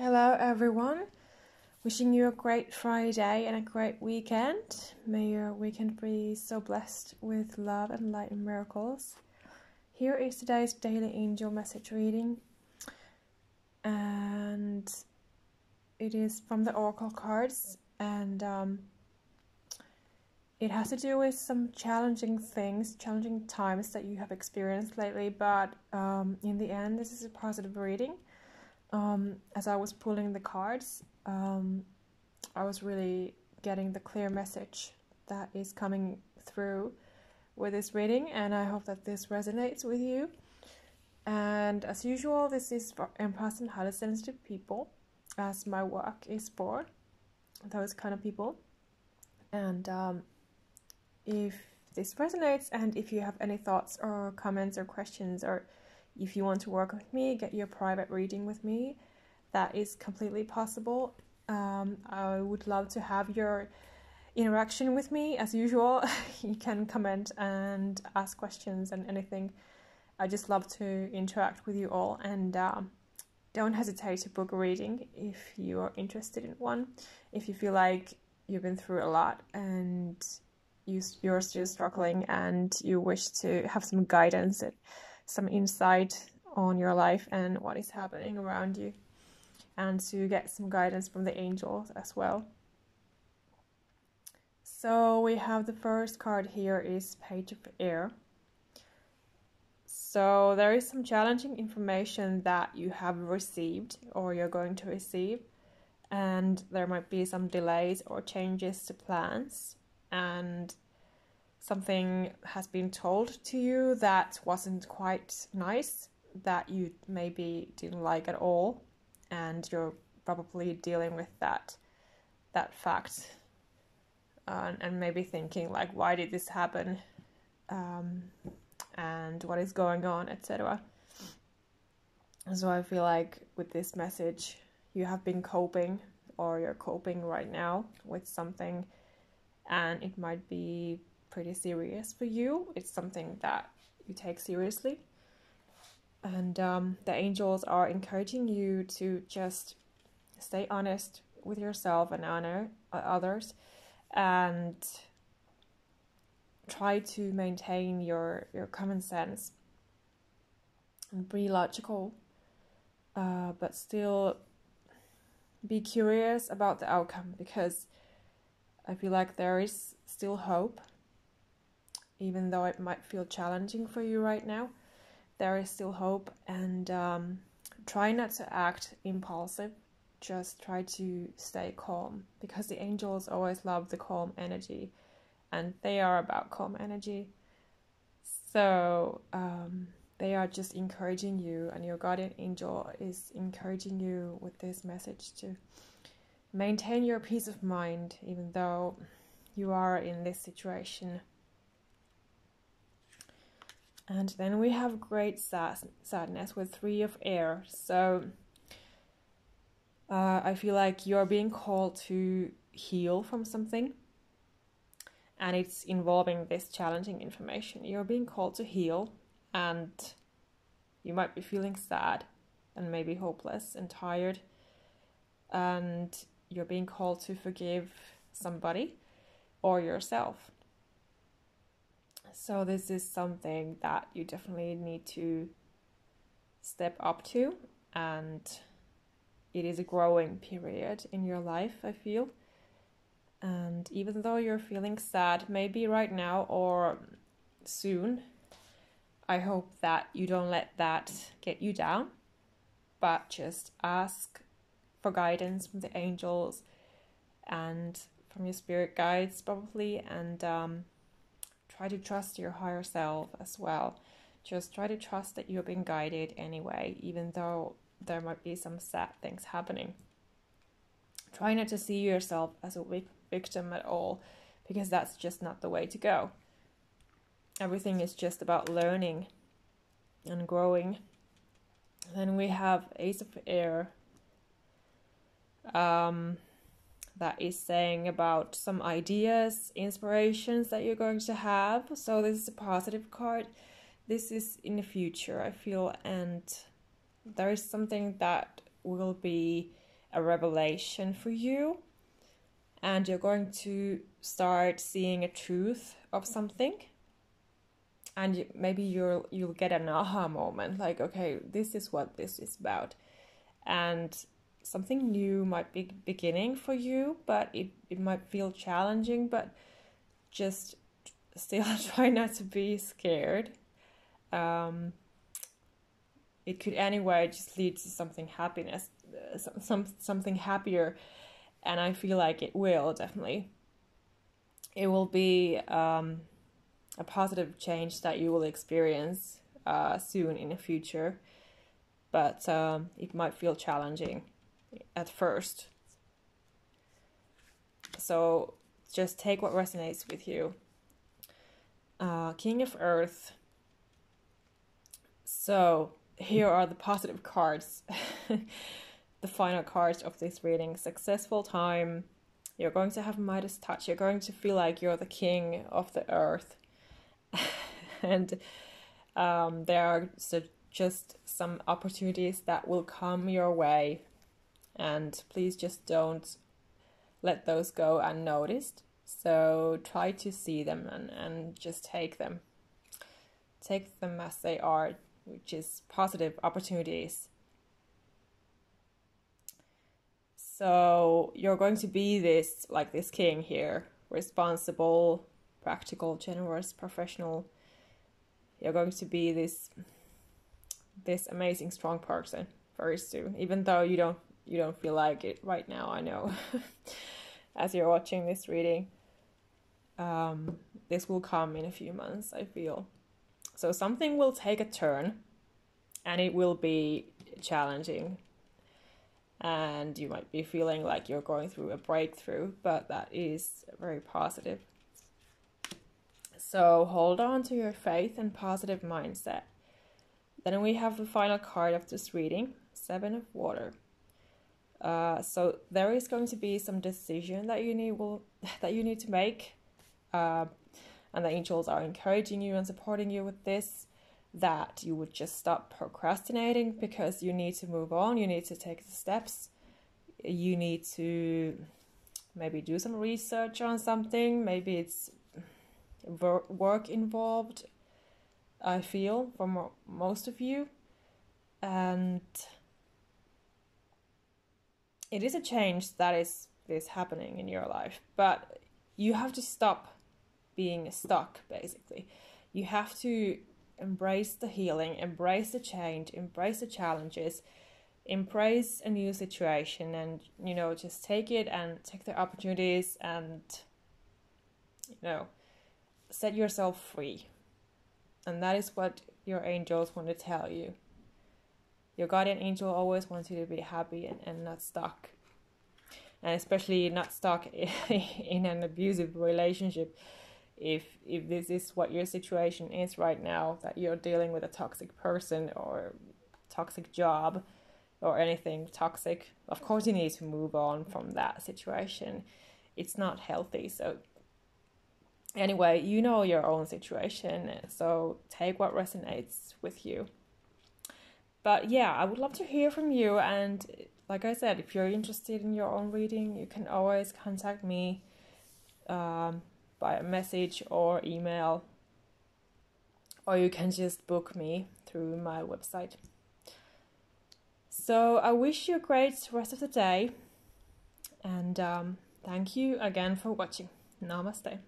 Hello, everyone. Wishing you a great Friday and a great weekend. May your weekend be so blessed with love and light and miracles. Here is today's daily angel message reading, and it is from the Oracle cards, and um, it has to do with some challenging things, challenging times that you have experienced lately. But um, in the end, this is a positive reading. Um, as I was pulling the cards, um, I was really getting the clear message that is coming through with this reading, and I hope that this resonates with you. And as usual, this is for empaths highly sensitive people, as my work is for those kind of people. And um, if this resonates, and if you have any thoughts or comments or questions, or if you want to work with me, get your private reading with me, that is completely possible. Um, I would love to have your interaction with me as usual. you can comment and ask questions and anything. I just love to interact with you all and um, don't hesitate to book a reading if you are interested in one. If you feel like you've been through a lot and you, you're still struggling and you wish to have some guidance, some insight on your life and what is happening around you and to get some guidance from the angels as well. So we have the first card here is Page of Air. So there is some challenging information that you have received or you're going to receive and there might be some delays or changes to plans and something has been told to you that wasn't quite nice that you maybe didn't like at all and you're probably dealing with that that fact uh, and maybe thinking like why did this happen? Um, and what is going on etc so i feel like with this message you have been coping or you're coping right now with something and it might be pretty serious for you. It's something that you take seriously. And um, the angels are encouraging you to just stay honest with yourself and honor others and try to maintain your your common sense and be logical uh, but still be curious about the outcome because i feel like there is still hope even though it might feel challenging for you right now there is still hope and um, try not to act impulsive. Just try to stay calm because the angels always love the calm energy and they are about calm energy. So um, they are just encouraging you and your guardian angel is encouraging you with this message to maintain your peace of mind even though you are in this situation and then we have great sad- sadness with three of air. So uh, I feel like you're being called to heal from something. And it's involving this challenging information. You're being called to heal, and you might be feeling sad and maybe hopeless and tired. And you're being called to forgive somebody or yourself. So, this is something that you definitely need to step up to, and it is a growing period in your life, I feel. And even though you're feeling sad, maybe right now or soon, I hope that you don't let that get you down, but just ask for guidance from the angels and from your spirit guides, probably, and um, try to trust your higher self as well. Just try to trust that you're being guided anyway, even though there might be some sad things happening. Try not to see yourself as a victim at all, because that's just not the way to go. Everything is just about learning and growing. Then we have Ace of Air. Um, that is saying about some ideas, inspirations that you're going to have. So this is a positive card. This is in the future, I feel, and there is something that will be a revelation for you and you're going to start seeing a truth of something and maybe you'll you'll get an aha moment like okay this is what this is about and something new might be beginning for you but it, it might feel challenging but just still try not to be scared. Um, it could anyway just lead to something happiness uh, some, some something happier. And i feel like it will definitely. It will be um, a positive change that you will experience uh, soon in the future, but um, it might feel challenging at first. So just take what resonates with you. Uh, King of Earth. So here are the positive cards, the final cards of this reading. Successful time. You're going to have Midas touch. You're going to feel like you're the king of the earth and um, there are so just some opportunities that will come your way and please just don't let those go unnoticed. So try to see them and, and just take them. Take them as they are which is positive opportunities. So you're going to be this like this king here responsible practical, generous, professional. You're going to be this this amazing strong person very soon, even though you don't you don't feel like it right now. I know as you're watching this reading. Um, this will come in a few months, I feel. So something will take a turn and it will be challenging. And you might be feeling like you're going through a breakthrough, but that is very positive. So hold on to your faith and positive mindset. Then we have the final card of this reading, Seven of Water. Uh, so there is going to be some decision that you need will that you need to make, uh, and the angels are encouraging you and supporting you with this. That you would just stop procrastinating because you need to move on. You need to take the steps. You need to maybe do some research on something. Maybe it's work involved, I feel, for most of you. And it is a change that is, is happening in your life, but you have to stop being stuck, basically. You have to embrace the healing, embrace the change, embrace the challenges, embrace a new situation, and you know, just take it and take the opportunities and you know set yourself free. And that is what your angels want to tell you. Your guardian angel always wants you to be happy and, and not stuck. And especially not stuck in an abusive relationship. If if this is what your situation is right now, that you're dealing with a toxic person or toxic job or anything toxic, of course you need to move on from that situation. It's not healthy. So anyway, you know your own situation, so take what resonates with you. But yeah, I would love to hear from you. And like I said, if you're interested in your own reading, you can always contact me um, by a message or email, or you can just book me through my website. So I wish you a great rest of the day, and um, thank you again for watching. Namaste.